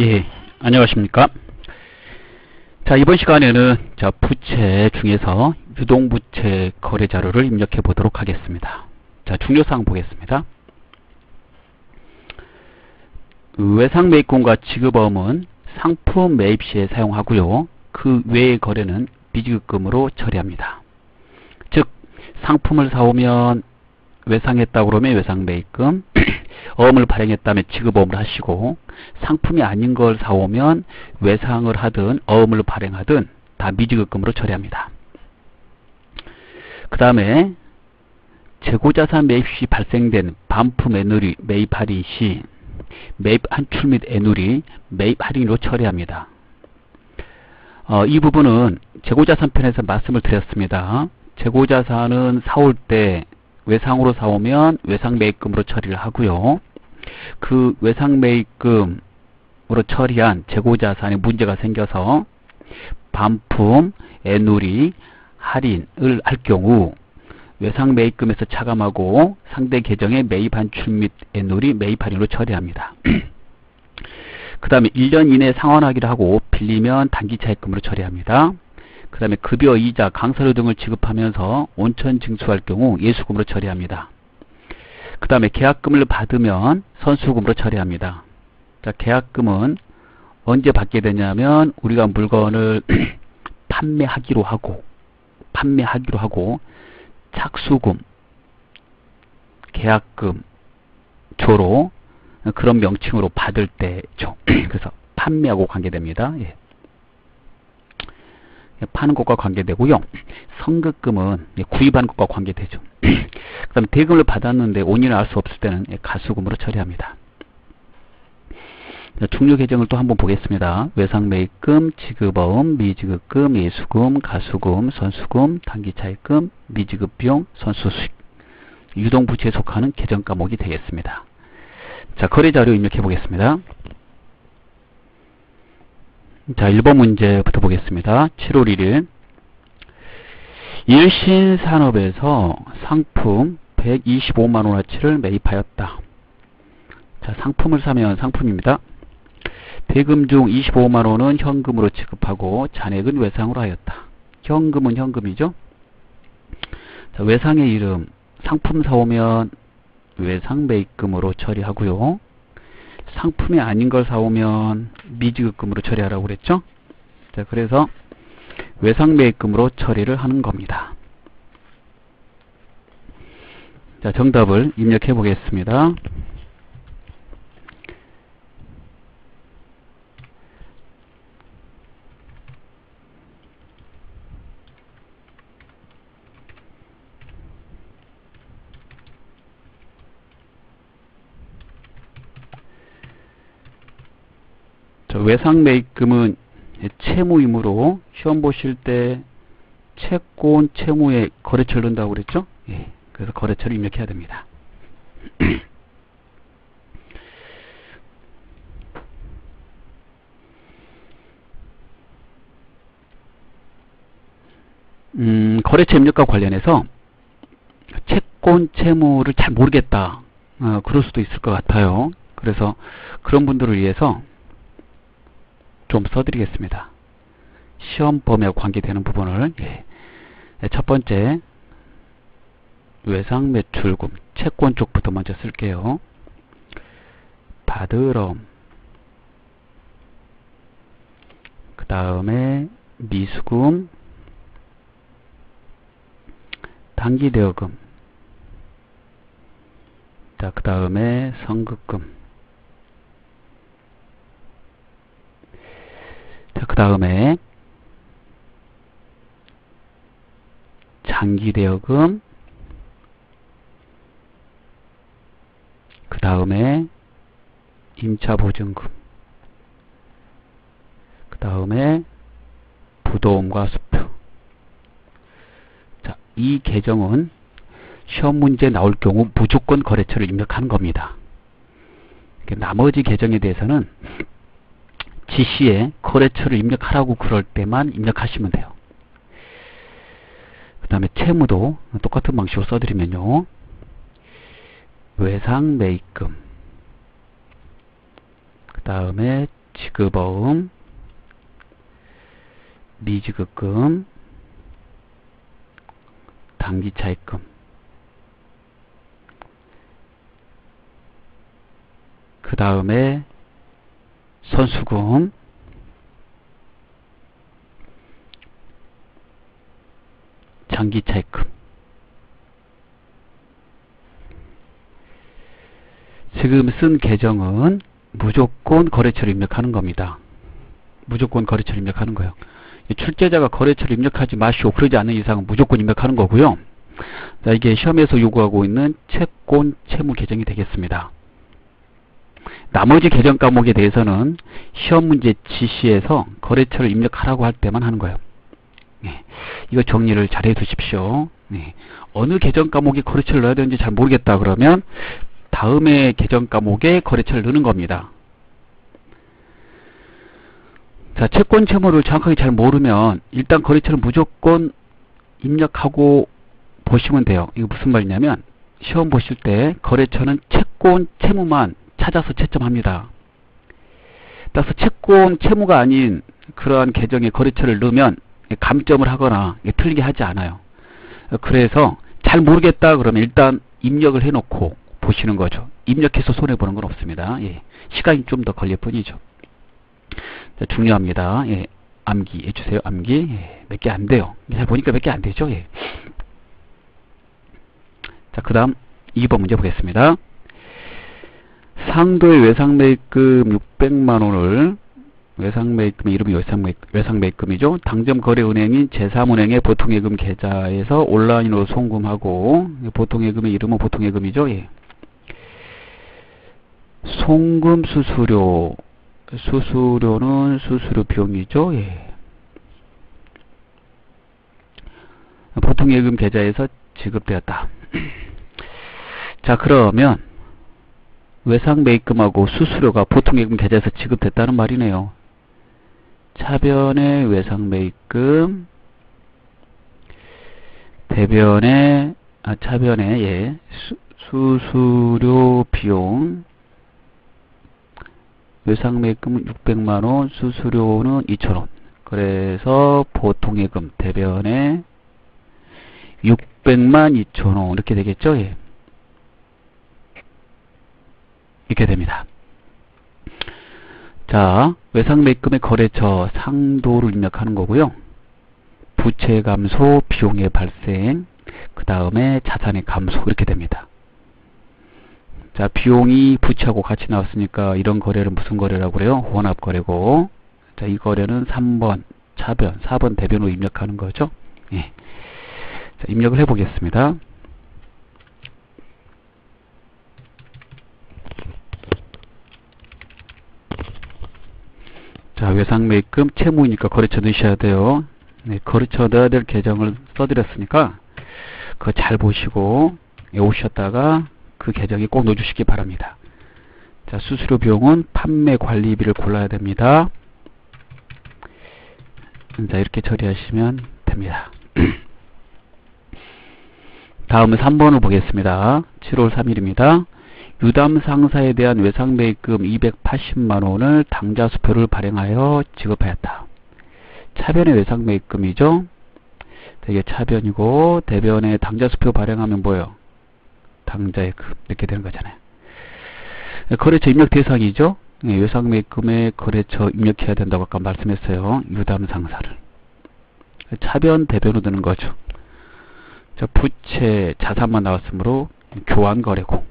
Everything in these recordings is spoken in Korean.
예, 안녕하십니까. 자, 이번 시간에는 자, 부채 중에서 유동부채 거래 자료를 입력해 보도록 하겠습니다. 자, 중요사항 보겠습니다. 외상 매입금과 지급어음은 상품 매입 시에 사용하고요. 그 외의 거래는 비지급금으로 처리합니다. 즉, 상품을 사오면 외상했다 그러면 외상 매입금, 어음을 발행했다면 지급어음을 하시고 상품이 아닌 걸 사오면 외상을 하든 어음을 발행하든 다 미지급금으로 처리합니다. 그 다음에 재고자산 매입 시 발생된 반품 애누리 매입 할인 시 매입 한출 및 애누리 매입 할인으로 처리합니다. 어, 이 부분은 재고자산 편에서 말씀을 드렸습니다. 재고자산은 사올 때 외상으로 사오면 외상 매입금으로 처리를 하고요. 그 외상 매입금으로 처리한 재고자산에 문제가 생겨서 반품, 애누리, 할인을 할 경우 외상 매입금에서 차감하고 상대 계정의 매입 한출 및 애누리 매입 할인으로 처리합니다. 그 다음에 1년 이내 상환하기를 하고 빌리면 단기 차입금으로 처리합니다. 그 다음에 급여, 이자, 강사료 등을 지급하면서 온천 징수할 경우 예수금으로 처리합니다. 그 다음에 계약금을 받으면 선수금으로 처리합니다. 자, 계약금은 언제 받게 되냐면 우리가 물건을 판매하기로 하고 판매하기로 하고 착수금, 계약금, 조로 그런 명칭으로 받을 때죠. 그래서 판매하고 관계됩니다. 예. 파는 것과 관계되고요. 선급금은 구입하는 것과 관계되죠. 그 다음에 대금을 받았는데 원인을 알 수 없을 때는 가수금으로 처리합니다. 중요 계정을 또 한번 보겠습니다. 외상매입금, 지급어음, 미지급금, 예수금, 가수금, 선수금, 단기차입금, 미지급비용, 선수수익 유동부채에 속하는 계정 과목이 되겠습니다. 자, 거래자료 입력해 보겠습니다. 자, 1번 문제부터 보겠습니다. 7월 1일 일신산업에서 상품 125만원어치를 매입하였다. 자, 상품을 사면 상품입니다. 대금 중 25만원은 현금으로 지급하고 잔액은 외상으로 하였다. 현금은 현금이죠. 자, 외상의 이름 상품 사오면 외상 매입금으로 처리하고요. 상품이 아닌 걸 사오면 미지급금으로 처리하라고 그랬죠. 자, 그래서 외상 매입금으로 처리를 하는 겁니다. 자, 정답을 입력해 보겠습니다. 외상 매입금은 채무 이므로 시험 보실 때 채권 채무에 거래처를 넣는다고 그랬죠? 예, 그래서 거래처를 입력해야 됩니다. 음, 거래처 입력과 관련해서 채권 채무를 잘 모르겠다. 어, 그럴 수도 있을 것 같아요. 그래서 그런 분들을 위해서 좀 써드리겠습니다. 시험 범위와 관계되는 부분을 예. 네, 첫 번째 외상 매출금 채권 쪽부터 먼저 쓸게요. 받으럼 그 다음에 미수금 단기대여금 그 다음에 성급금 자, 그 다음에 장기대여금 그 다음에 임차보증금 그 다음에 부도음과 수표 자, 이 계정은 시험 문제 나올 경우 무조건 거래처를 입력하는 겁니다. 나머지 계정에 대해서는 지시에 거래처를 입력하라고 그럴 때만 입력하시면 돼요. 그 다음에 채무도 똑같은 방식으로 써드리면요. 외상 매입금 그 다음에 지급어음, 미지급금, 단기차입금. 그 다음에 선수금, 장기차입금. 지금 쓴 계정은 무조건 거래처를 입력하는 겁니다. 무조건 거래처를 입력하는 거예요. 출제자가 거래처를 입력하지 마시오. 그러지 않는 이상은 무조건 입력하는 거고요. 자, 이게 시험에서 요구하고 있는 채권 채무 계정이 되겠습니다. 나머지 계정 과목에 대해서는 시험 문제 지시에서 거래처를 입력하라고 할 때만 하는 거예요. 네, 이거 정리를 잘 해두십시오. 네, 어느 계정 과목에 거래처를 넣어야 되는지 잘 모르겠다 그러면 다음에 계정 과목에 거래처를 넣는 겁니다. 자, 채권 채무를 정확하게 잘 모르면 일단 거래처를 무조건 입력하고 보시면 돼요. 이거 무슨 말이냐면 시험 보실 때 거래처는 채권 채무만 찾아서 채점합니다. 따라서 채권 채무가 아닌 그러한 계정에 거래처를 넣으면 감점을 하거나 틀리게 하지 않아요. 그래서 잘 모르겠다 그러면 일단 입력을 해놓고 보시는 거죠. 입력해서 손해보는 건 없습니다. 예. 시간이 좀 더 걸릴 뿐이죠. 자, 중요합니다. 예. 암기 해주세요. 암기. 예. 몇개 안 돼요. 잘 보니까 몇 개 안 되죠. 예. 자, 그 다음 2번 문제 보겠습니다. 상도의 외상 매입금 600만 원을 외상 매입금의 이름이 외상 매입, 이죠 당점 거래 은행인 제3은행의 보통 예금 계좌에서 온라인으로 송금하고 보통 예금의 이름은 보통 예금이죠. 예. 송금 수수료 수수료는 수수료 비용이죠. 예. 보통 예금 계좌에서 지급되었다. 자 그러면 외상 매입금하고 수수료가 보통예금 계좌에서 지급됐다는 말이네요. 차변의 외상 매입금 대변의 아, 차변의 예, 수, 수수료 비용 외상 매입금은 600만원 수수료는 2천원 그래서 보통예금 대변에 600만 2천원 이렇게 되겠죠 예. 이렇게 됩니다. 자, 외상 매입금의 거래처 상도를 입력하는 거고요. 부채 감소, 비용의 발생, 그 다음에 자산의 감소 이렇게 됩니다. 자, 비용이 부채하고 같이 나왔으니까 이런 거래를 무슨 거래라고 그래요? 혼합 거래고. 자, 이 거래는 3번 차변, 4번 대변으로 입력하는 거죠. 예. 자, 입력을 해 보겠습니다. 자, 외상 매입금 채무이니까 거래처 넣으셔야 돼요. 네, 거래처 넣어야 될 계정을 써드렸으니까 그거 잘 보시고 오셨다가 그 계정에 꼭 넣어주시기 바랍니다. 자, 수수료 비용은 판매 관리비를 골라야 됩니다. 자, 이렇게 처리하시면 됩니다. 다음은 3번을 보겠습니다. 7월 3일입니다. 유담 상사에 대한 외상 매입금 280만 원을 당자수표를 발행하여 지급하였다. 차변의 외상 매입금이죠. 되게 차변이고 대변의 당자수표 발행하면 뭐예요? 당자의금 이렇게 되는 거잖아요. 거래처 입력 대상이죠. 예, 외상 매입금에 거래처 입력해야 된다고 아까 말씀했어요. 유담 상사를. 차변 대변으로 드는 거죠. 부채 자산만 나왔으므로 교환거래고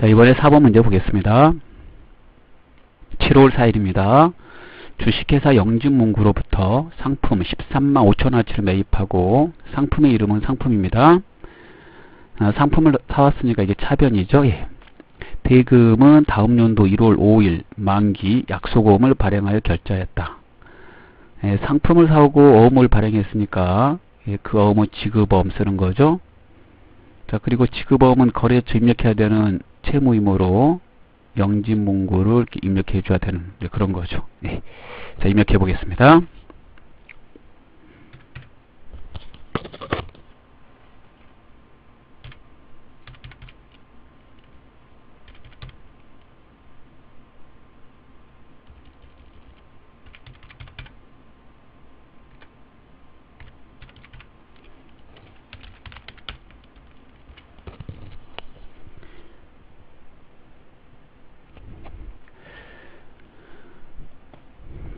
자, 이번에 4번 문제 보겠습니다. 7월 4일입니다. 주식회사 영진문구로부터 상품 13만 5천원어치를 매입하고 상품의 이름은 상품입니다. 아, 상품을 사왔으니까 이게 차변이죠. 예. 대금은 다음 연도 1월 5일 만기 약속어음을 발행하여 결제하였다. 예, 상품을 사오고 어음을 발행했으니까 예, 그 어음은 지급어음 쓰는 거죠. 자, 그리고 지급어음은 거래처 입력해야 되는 채무이모로 영진문구를 입력해 줘야 되는 그런 거죠. 네. 자, 입력해 보겠습니다.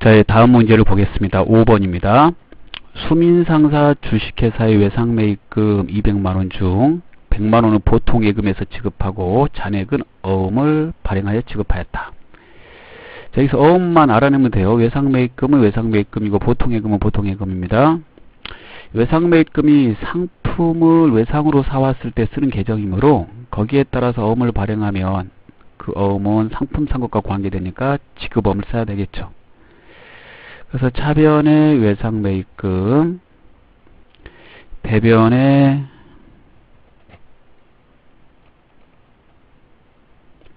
자, 다음 문제를 보겠습니다. 5번입니다. 수민상사 주식회사의 외상매입금 200만원 중 100만원은 보통 예금에서 지급하고 잔액은 어음을 발행하여 지급하였다. 자, 여기서 어음만 알아내면 돼요. 외상매입금은 외상매입금이고 보통예금은 보통예금입니다. 외상매입금이 상품을 외상으로 사왔을 때 쓰는 계정이므로 거기에 따라서 어음을 발행하면 그 어음은 상품 상급과 관계되니까 지급어음을 써야 되겠죠. 그래서 차변의 외상 매입금, 대변의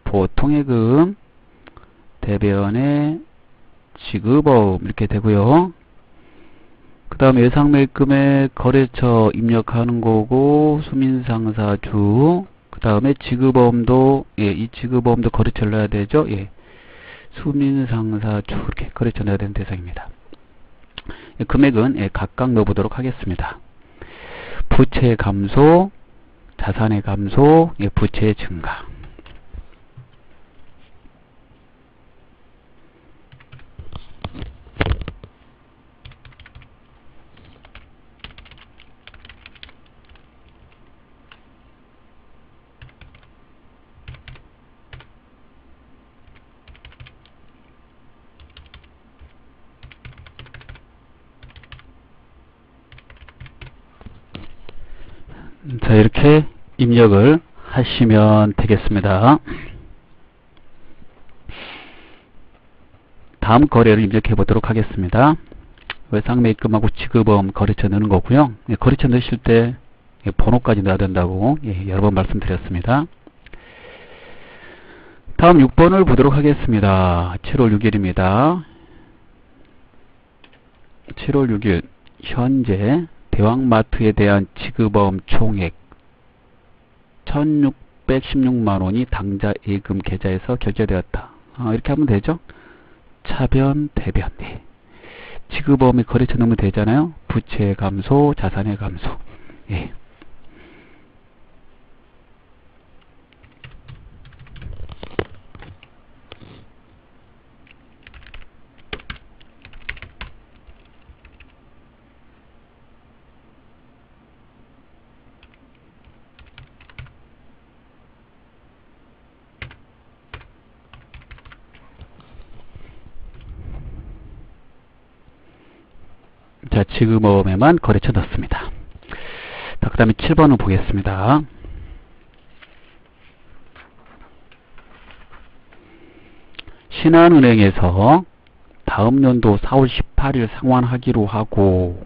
보통예금, 대변의 지급어음 이렇게 되고요. 그 다음 외상 매입금에 거래처 입력하는 거고 수민상사주 그 다음에 지급어음도 예, 이 지급어음도 거래처를 넣어야 되죠. 예. 수민상사주 이렇게 거래처 넣어야 되는 대상입니다. 예, 금액은 예, 각각 넣어보도록 하겠습니다. 부채 감소, 자산의 감소, 예, 부채의 증가. 자 이렇게 입력을 하시면 되겠습니다. 다음 거래를 입력해 보도록 하겠습니다. 외상 매입금하고 지급음 거래처 넣는 거고요. 예, 거래처 넣으실 때 예, 번호까지 넣어야 된다고 예, 여러 번 말씀드렸습니다. 다음 6번을 보도록 하겠습니다. 7월 6일입니다. 7월 6일 현재 대왕마트에 대한 지급어음 총액 1616만원이 당자 예금 계좌에서 결제되었다. 아, 이렇게 하면 되죠? 차변, 대변. 네. 지급어음이 거래처 넣으면 되잖아요? 부채 감소, 자산의 감소. 예. 자, 지급어음에만 거래처 넣습니다. 자, 그 다음에 7번을 보겠습니다. 신한은행에서 다음 연도 4월 18일 상환하기로 하고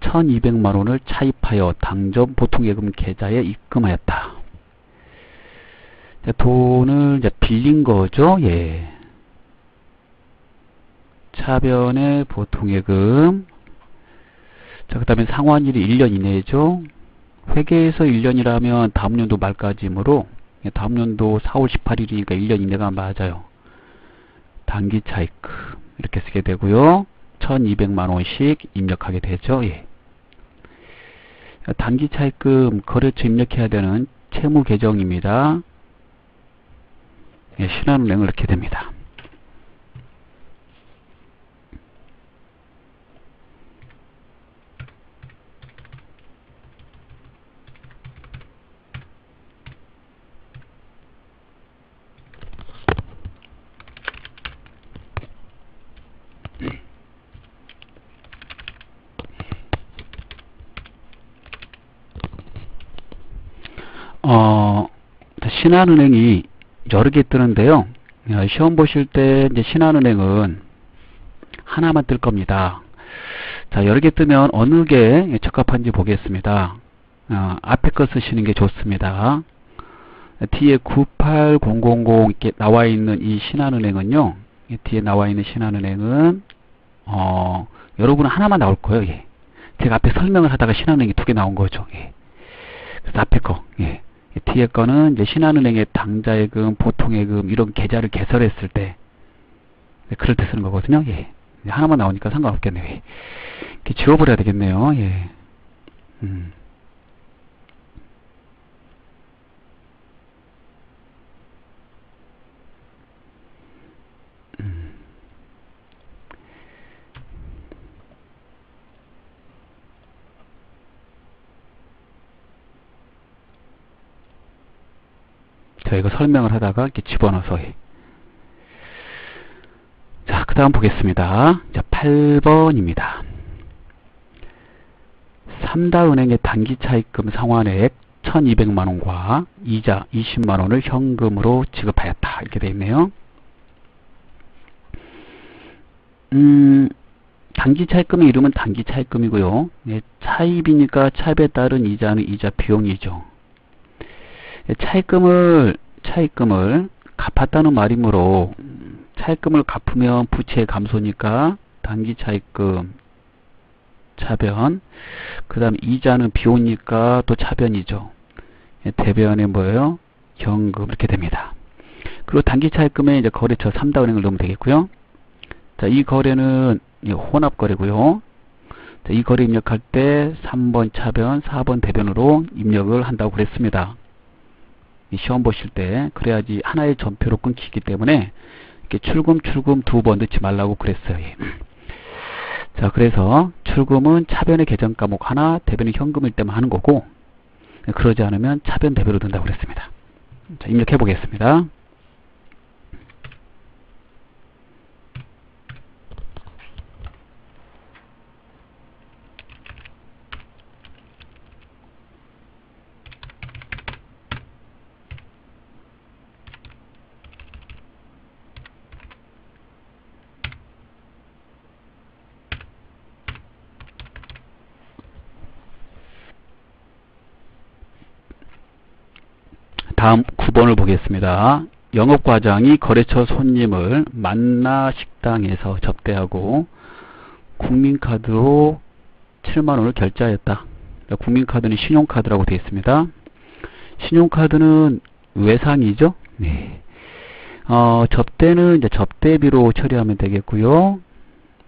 1200만원을 차입하여 당점 보통예금 계좌에 입금하였다. 돈을 빌린 거죠. 예. 차변의 보통예금 자, 그 다음에 상환일이 1년 이내죠. 회계에서 1년이라면 다음 연도 말까지이므로 다음 연도 4월 18일이니까 1년 이내가 맞아요. 단기 차익금 이렇게 쓰게 되고요. 1200만원씩 입력하게 되죠. 예. 단기 차익금 거래처 입력해야 되는 채무 계정입니다. 예, 신한은행을 넣게 됩니다. 어, 신한은행이 여러 개 뜨는데요. 어, 시험 보실 때 이제 신한은행은 하나만 뜰 겁니다. 자, 여러 개 뜨면 어느 게 적합한지 보겠습니다. 어, 앞에 거 쓰시는 게 좋습니다. 뒤에 98000 이렇게 나와 있는 이 신한은행은요, 이 뒤에 나와 있는 신한은행은, 어, 여러분은 하나만 나올 거예요, 예. 제가 앞에 설명을 하다가 신한은행이 두 개 나온 거죠, 예. 그래서 앞에 거, 예. 뒤에 거는 이제 신한은행의 당자예금, 보통예금, 이런 계좌를 개설했을 때, 네, 그럴 때 쓰는 거거든요, 예. 하나만 나오니까 상관없겠네요, 예. 지워버려야 되겠네요, 예. 음. 음. 자, 이거 설명을 하다가 이렇게 집어넣어서 해. 자, 그 다음 보겠습니다. 자, 8번입니다. 삼다은행의 단기차입금 상환액 1200만원과 이자 20만원을 현금으로 지급하였다. 이렇게 되어 있네요. 음, 단기차입금의 이름은 단기차입금이고요. 네, 차입이니까 차입에 따른 이자는 이자 비용이죠. 네, 차입금을 차입금을 갚았다는 말이므로 차입금을 갚으면 부채 감소니까 단기 차입금 차변 그 다음 이자는 비오니까 또 차변이죠. 예, 대변에 뭐예요? 현금 이렇게 됩니다. 그리고 단기 차입금에 이제 거래처 삼다은행을 넣으면 되겠고요. 자, 이 거래는 혼합 거래고요. 자, 이 거래 입력할 때 3번 차변, 4번 대변으로 입력을 한다고 그랬습니다. 시험 보실 때 그래야지 하나의 전표로 끊기기 때문에 이렇게 출금 출금 두 번 넣지 말라고 그랬어요. 예. 자 그래서 출금은 차변의 계정 과목 하나 대변의 현금일 때만 하는 거고 그러지 않으면 차변 대변으로 든다고 그랬습니다. 자 입력해 보겠습니다. 다음 9번을 보겠습니다. 영업과장이 거래처 손님을 만나 식당에서 접대하고 국민카드로 7만원을 결제하였다. 국민카드는 신용카드라고 되어 있습니다. 신용카드는 외상이죠. 네. 어, 접대는 이제 접대비로 처리하면 되겠고요.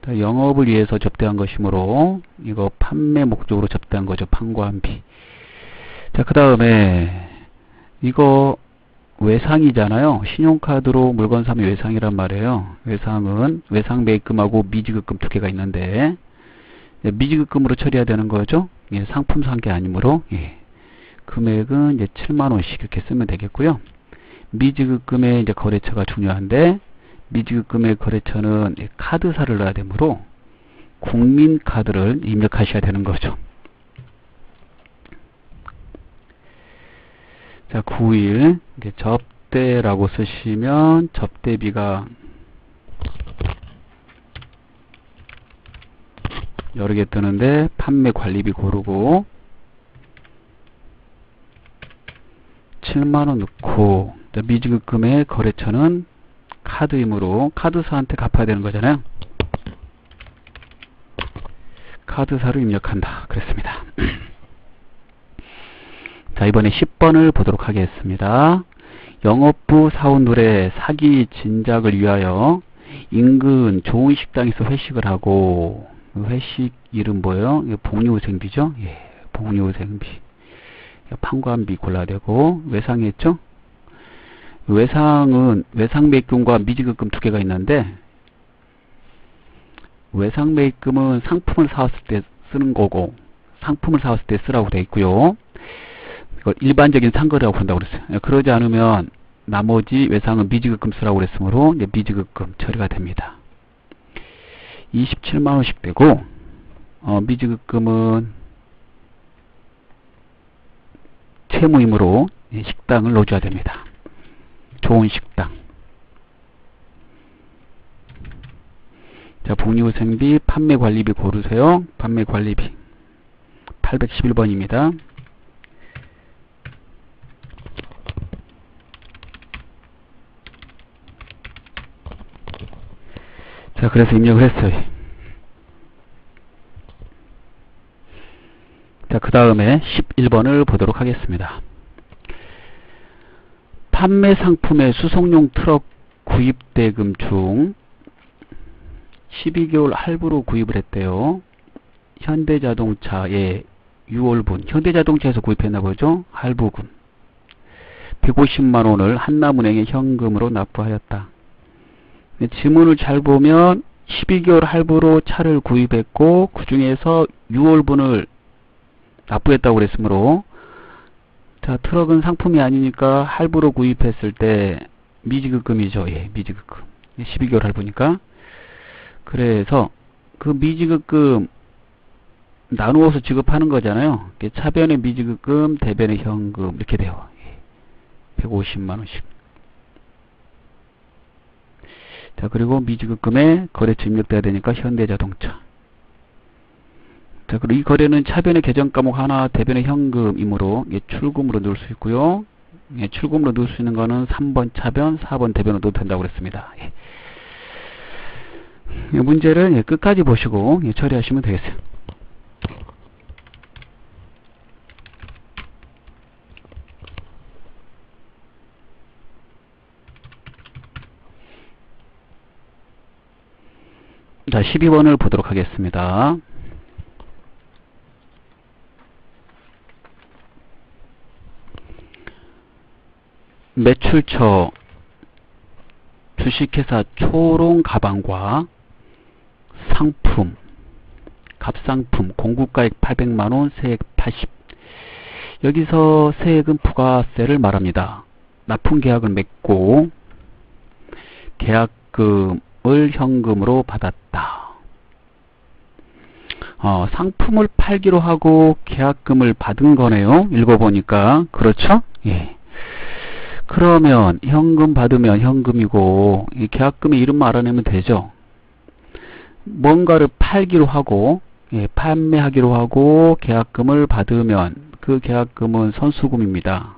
영업을 위해서 접대한 것이므로 이거 판매 목적으로 접대한 거죠. 판관비. 자, 그 다음에 이거 외상이잖아요. 신용카드로 물건 사면 외상이란 말이에요. 외상은 외상 매입금하고 미지급금 두 개가 있는데 미지급금으로 처리해야 되는 거죠. 예, 상품 산 게 아니므로 예. 금액은 이제 7만 원씩 이렇게 쓰면 되겠고요. 미지급금의 이제 거래처가 중요한데 미지급금의 거래처는 카드사를 넣어야 되므로 국민카드를 입력하셔야 되는 거죠. 자, 9일 이제 접대라고 쓰시면 접대비가 여러 개 뜨는데 판매 관리비 고르고 7만원 넣고 미지급금의 거래처는 카드이므로 카드사한테 갚아야 되는 거잖아요. 카드사를 입력한다. 그랬습니다. 자, 이번에 10번을 보도록 하겠습니다. 영업부 사원들의 사기 진작을 위하여 인근 좋은 식당에서 회식을 하고 회식 이름 뭐예요? 복리후생비죠? 예, 복리후생비. 판관비 골라야 되고 외상했죠? 외상은 외상매입금과 미지급금 두 개가 있는데 외상매입금은 상품을 사왔을 때 쓰는 거고 상품을 사왔을 때 쓰라고 되어 있고요. 이걸 일반적인 상거래라고 한다고 그랬어요. 예, 그러지 않으면 나머지 외상은 미지급금 쓰라고 그랬으므로 이제 미지급금 처리가 됩니다. 27만원씩 되고 어, 미지급금은 채무임으로 식당을 넣어줘야 됩니다. 좋은 식당. 자, 자, 복리후생비, 판매관리비 고르세요. 판매관리비. 811번입니다. 자, 그래서 입력을 했어요. 자, 그 다음에 11번을 보도록 하겠습니다. 판매 상품의 수송용 트럭 구입 대금 중 12개월 할부로 구입을 했대요. 현대자동차의 6월분, 현대자동차에서 구입했나 보죠? 할부금. 150만원을 한남은행에 현금으로 납부하였다. 지문을 잘 보면 12개월 할부로 차를 구입했고 그 중에서 6월분을 납부했다고 그랬으므로 자 트럭은 상품이 아니니까 할부로 구입했을 때 미지급금이죠. 예, 미지급금. 12개월 할부니까. 그래서 그 미지급금 나누어서 지급하는 거잖아요. 차변의 미지급금, 대변의 현금 이렇게 돼요. 150만 원씩. 자, 그리고 미지급금에 거래처 입력돼야 되니까 현대자동차. 자, 그리고 이 거래는 차변의 계정 과목 하나, 대변의 현금이므로 예, 출금으로 넣을 수 있고요. 예, 출금으로 넣을 수 있는 거는 3번 차변, 4번 대변으로 넣어도 된다고 그랬습니다. 예. 예, 문제를 예, 끝까지 보시고 예, 처리하시면 되겠어요. 자, 12번을 보도록 하겠습니다. 매출처 주식회사 초롱 가방과 상품, 갑상품, 공급가액 800만원, 세액 80. 여기서 세액은 부가세를 말합니다. 납품 계약을 맺고 계약금 을 현금으로 받았다. 어, 상품을 팔기로 하고 계약금을 받은 거네요. 읽어보니까. 그렇죠? 예. 그러면 현금 받으면 현금이고 이 계약금의 이름만 알아내면 되죠. 뭔가를 팔기로 하고 예, 판매하기로 하고 계약금을 받으면 그 계약금은 선수금입니다.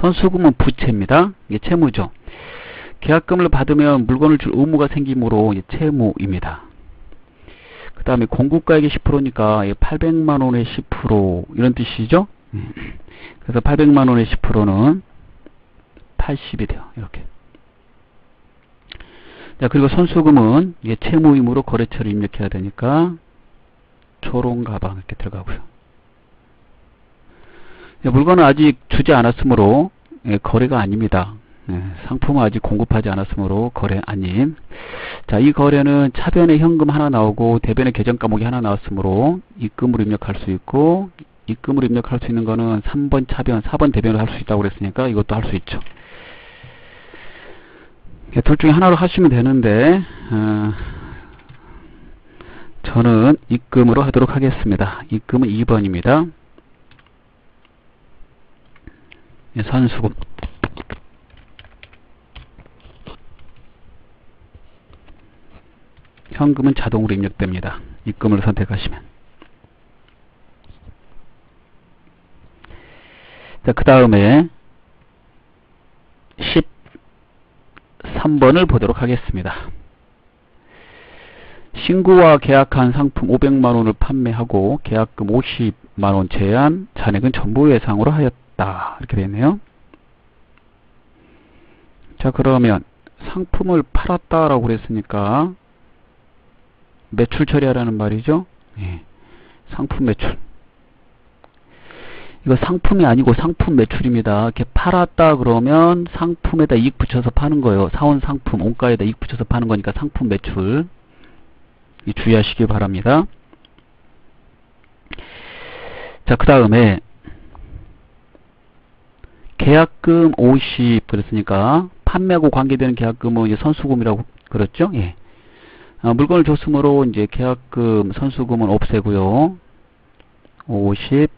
선수금은 부채입니다. 이게 채무죠. 계약금을 받으면 물건을 줄 의무가 생기므로 채무입니다. 그 다음에 공급가액이 10%니까 800만원의 10% 이런 뜻이죠. 그래서 800만원의 10%는 80이 돼요. 이렇게. 자, 그리고 선수금은 채무임으로 거래처를 입력해야 되니까 초롱 가방 이렇게 들어가고요. 물건은 아직 주지 않았으므로 예, 거래가 아닙니다. 예, 상품은 아직 공급하지 않았으므로 거래 아님. 자, 이 거래는 차변에 현금 하나 나오고 대변에 계정 과목이 하나 나왔으므로 입금으로 입력할 수 있고 입금으로 입력할 수 있는 거는 3번 차변, 4번 대변을 할 수 있다고 그랬으니까 이것도 할 수 있죠. 둘 중에 하나로 하시면 되는데 어, 저는 입금으로 하도록 하겠습니다. 입금은 2번입니다. 예, 선수금 현금은 자동으로 입력됩니다. 입금을 선택하시면 자, 그 다음에 13번을 보도록 하겠습니다. 신구와 계약한 상품 500만원을 판매하고 계약금 50만원 제한, 잔액은 전부 예상으로 하였다. 이렇게 되네요. 자 그러면 상품을 팔았다라고 그랬으니까 매출 처리하라는 말이죠. 예. 상품 매출. 이거 상품이 아니고 상품 매출입니다. 이렇게 팔았다 그러면 상품에다 이익 붙여서 파는 거예요. 사온 상품 원가에다 이익 붙여서 파는 거니까 상품 매출. 주의하시기 바랍니다. 자, 그 다음에 계약금 50 그랬으니까 판매하고 관계되는 계약금은 선수금이라고 그랬죠? 예. 아, 물건을 줬으므로 이제 계약금, 선수금은 없애고요. 50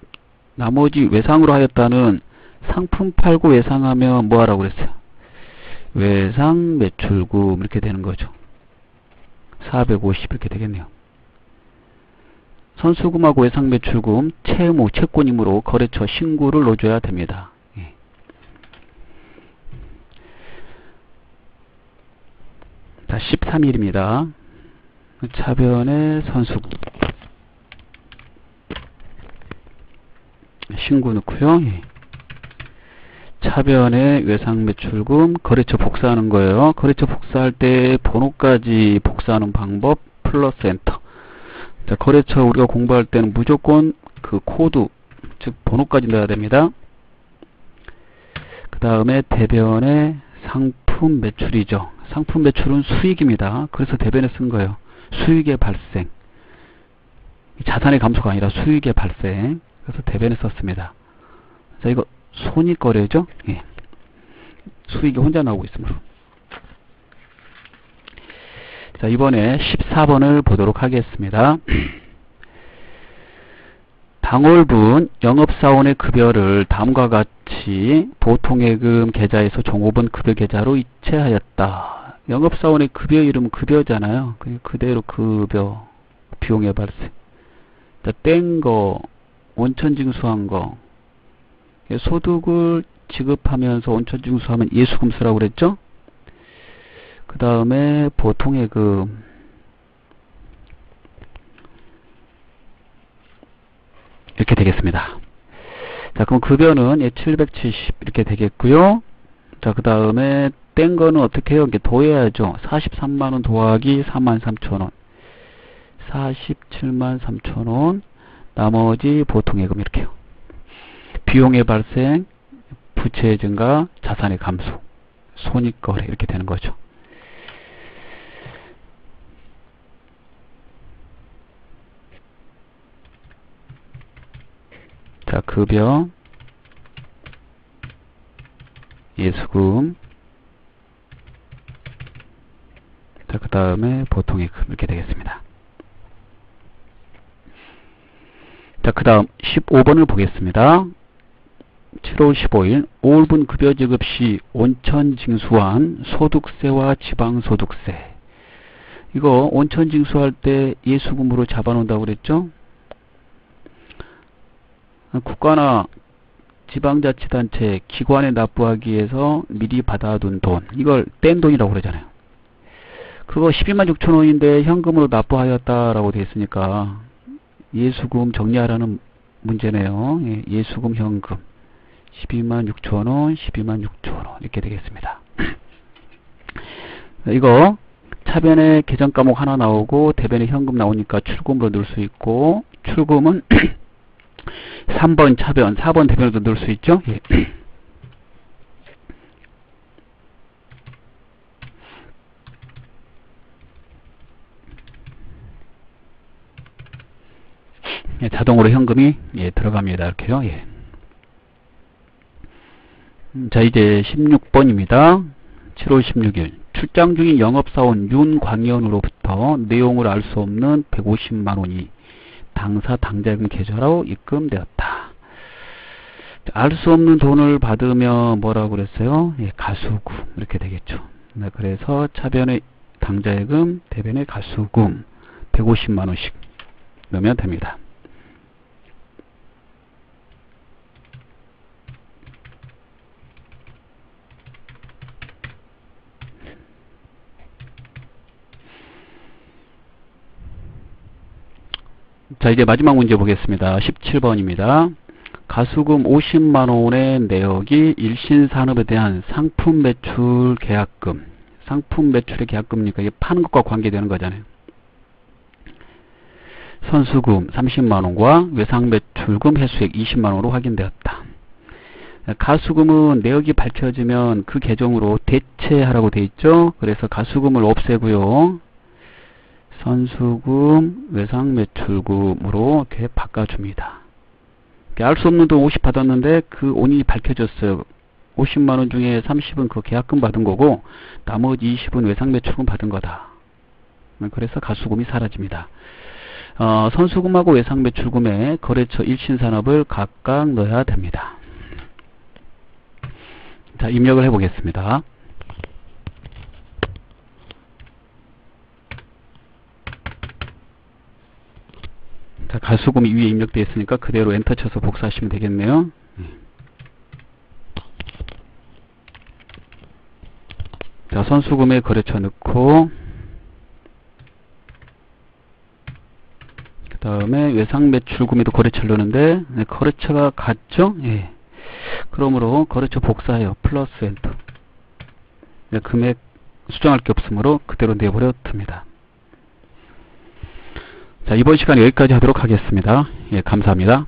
나머지 외상으로 하였다는 상품 팔고 외상하면 뭐 하라고 그랬어요? 외상 매출금 이렇게 되는 거죠. 450 이렇게 되겠네요. 선수금하고 외상 매출금 채무, 채권이므로 거래처 신고를 넣어줘야 됩니다. 예. 자, 13일입니다. 차변의 선수금. 신고 넣고요. 예. 차변의 외상 매출금 거래처 복사하는 거예요. 거래처 복사할 때 번호까지 복사하는 방법 플러스 엔터. 자, 거래처 우리가 공부할 때는 무조건 그 코드, 즉 번호까지 넣어야 됩니다. 그 다음에 대변의 상품 매출이죠. 상품 매출은 수익입니다. 그래서 대변에 쓴 거예요. 수익의 발생. 자산의 감소가 아니라 수익의 발생. 그래서 대변에 썼습니다. 자, 이거 손익거래죠? 예. 수익이 혼자 나오고 있으므로. 자, 이번에 14번을 보도록 하겠습니다. 당월분 영업사원의 급여를 다음과 같이 보통예금 계좌에서 종업원 급여 계좌로 이체하였다. 영업사원의 급여 이름은 급여잖아요. 그대로 급여, 비용의 발생. 뗀 거, 원천 징수한 거, 소득을 지급하면서 원천 징수하면 예수금수라고 그랬죠? 그 다음에 보통예금 이렇게 되겠습니다. 자, 그럼 급여는 예, 770 이렇게 되겠고요. 자, 그 다음에 뗀 거는 어떻게 해요? 이렇게 더해야죠. 43만원 더하기 43,000원. 47만 3천원. 나머지 보통 예금 이렇게요. 비용의 발생, 부채의 증가, 자산의 감소, 손익거래 이렇게 되는 거죠. 자, 급여, 예수금, 자, 그 다음에 보통예금 이렇게 되겠습니다. 자, 그 다음 15번을 보겠습니다. 7월 15일 5월분 급여 지급 시 온천 징수한 소득세와 지방소득세 이거 온천 징수할 때 예수금으로 잡아놓는다고 그랬죠? 국가나 지방자치단체 기관에 납부하기 위해서 미리 받아둔 돈 이걸 뗀 돈이라고 그러잖아요. 그거 12만 6천 원인데 현금으로 납부하였다라고 되어 있으니까 예수금 정리하라는 문제네요. 예, 예수금 현금 12만 6천 원, 12만 6천 원 이렇게 되겠습니다. 이거 차변에 계정 과목 하나 나오고 대변에 현금 나오니까 출금으로 넣을 수 있고 출금은 3번 차변, 4번 대변으로 넣을 수 있죠. 예. 예, 자동으로 현금이 예, 들어갑니다. 이렇게요. 예. 음, 자 이제 16번입니다. 7월 16일 출장 중인 영업사원 윤광현으로부터 내용을 알 수 없는 150만원이 당사 당자금 계좌로 입금되었다. 알 수 없는 돈을 받으면 뭐라고 그랬어요? 예, 가수금 이렇게 되겠죠. 네, 그래서 차변의 당자예금, 대변의 가수금 150만원씩 넣으면 됩니다. 자 이제 마지막 문제 보겠습니다. 17번입니다. 가수금 50만원의 내역이 일신산업에 대한 상품 매출 계약금 상품 매출의 계약금이니까 이게 파는 것과 관계되는 거잖아요. 선수금 30만원과 외상매출금 회수액 20만원으로 확인되었다. 가수금은 내역이 밝혀지면 그 계정으로 대체하라고 되어 있죠. 그래서 가수금을 없애고요. 선수금, 외상 매출금으로 이렇게 바꿔줍니다. 알 수 없는 돈 50 받았는데 그 원인이 밝혀졌어요. 50만원 중에 30은 그 계약금 받은 거고 나머지 20은 외상 매출금 받은 거다. 그래서 가수금이 사라집니다. 어, 선수금하고 외상 매출금에 거래처 일신산업을 각각 넣어야 됩니다. 자, 입력을 해보겠습니다. 자, 가수금이 위에 입력되어 있으니까 그대로 엔터 쳐서 복사하시면 되겠네요. 예. 자, 선수금의 거래처 넣고 그 다음에 외상 매출금에도 거래처를 넣는데 네, 거래처가 같죠? 예. 그러므로 거래처 복사해요. 플러스 엔터. 네, 금액 수정할 게 없으므로 그대로 내버려 둡니다. 자, 이번 시간 여기까지 하도록 하겠습니다. 예, 감사합니다.